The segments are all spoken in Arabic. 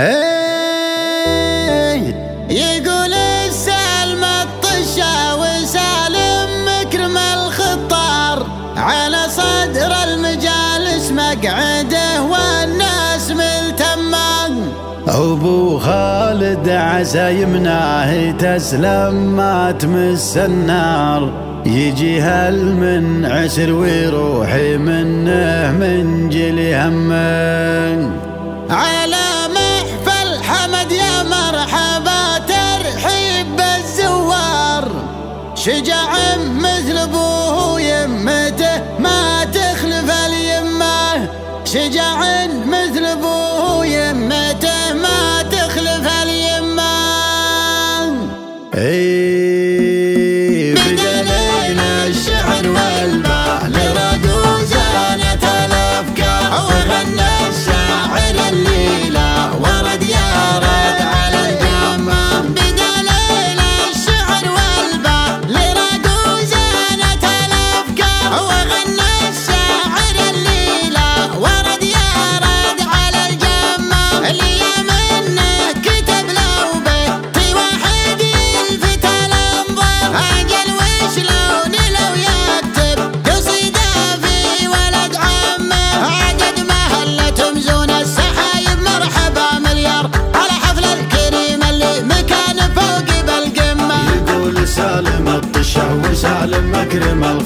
إيه، يقول السالم الطشة وسالم مكرم الخطار. على صدر المجالس مقعده والناس ملتمان أبو خالد عزايمناه تسلم ما تمس النار. يجي هل من عسر ويروحي منه من جلي همه. على شجاع مثل أبوه ويمته ما تخلف اليمه شجاع مثل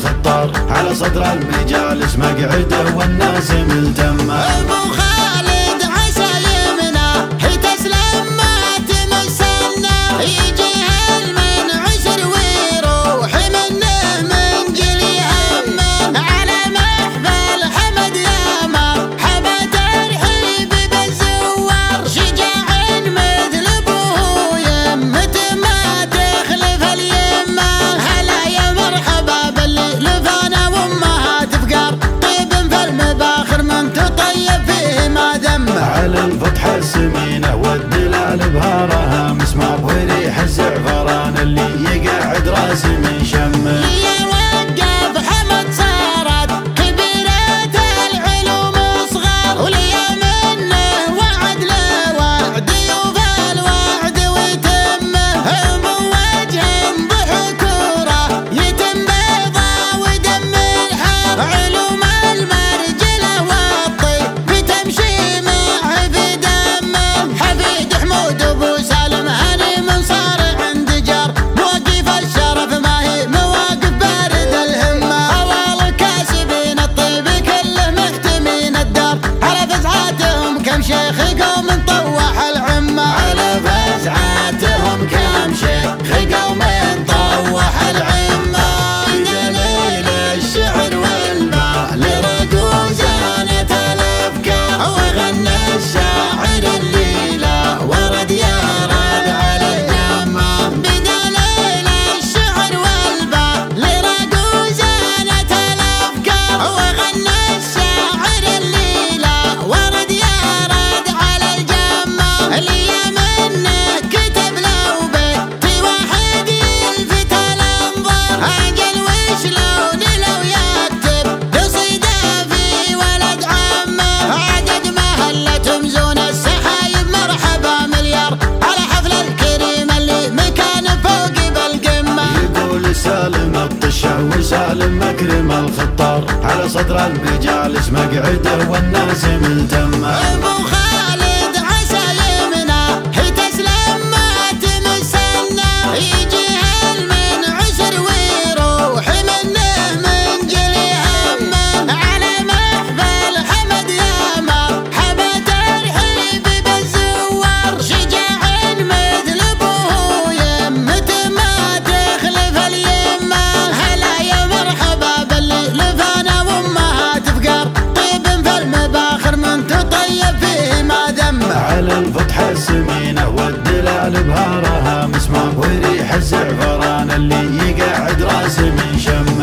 الفطار على صدر المجالس مقعده والناس ملتمة. صدر المجالس مقعده والناس ملتمه Azerbaijan